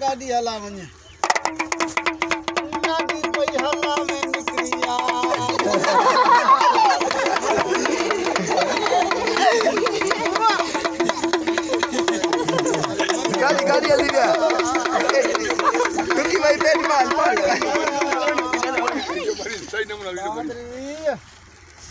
गाड़ी हला वञे गाड़ी कोई हला में निकरी गाड़ी गाड़ी हली गया क्योंकि भाई पेट मार मार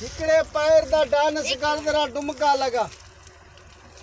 हिकिड़े पैर दा डांस कर जरा डुमका लगा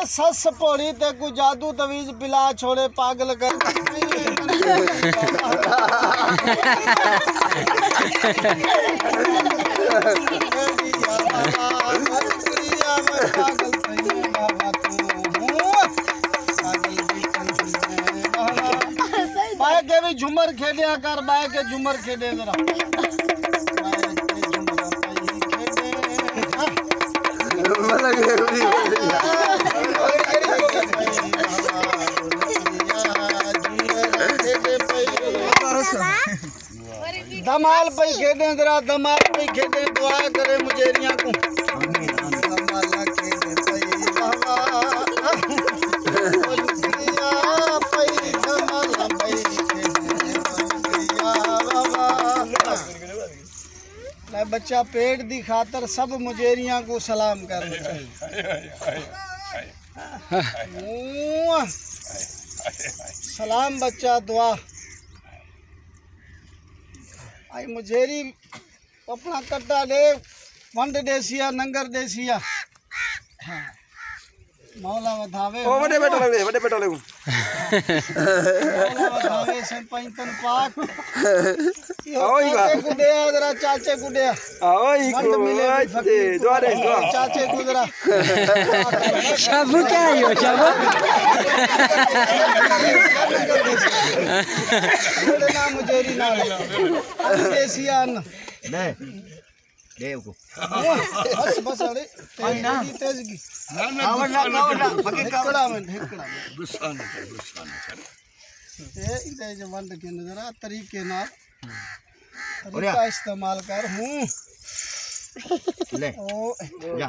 ए सस पोड़ी ते को जादू तवीज पिला छोड़े पागल कर। भी झूमर खेलिया कर बाय के झूमर खेले जरा। मतलब धमाल पई खेडे जरा धमाल पई खेडे दुआ करे मुजेरिया को। बच्चा पेट दी खातर सब मुजेरिया को सलाम कर सलाम बच्चा, दुआ। आई मुझेरी, अपना कट्टा दे वंड देसिया, नंगर देसिया। मौला वधावे। ओ बड़े बेटा लगे बड़े बेटा लगे। मौला वधावे से पंचन पाक। ही बा। दे जरा चाचे को दे आओ ई वंड मिले भी को फकीर को। द्वारे चाचे को जरा। शाबू क्या है शाबू बोले ना मुझेरी ना। देसिया न ले को बस बस अरे तेज की तेज की आवड़ ना आवड़ ना में ये इधर के नज़र तरीका इस्तेमाल कर हूँ ले ओ जा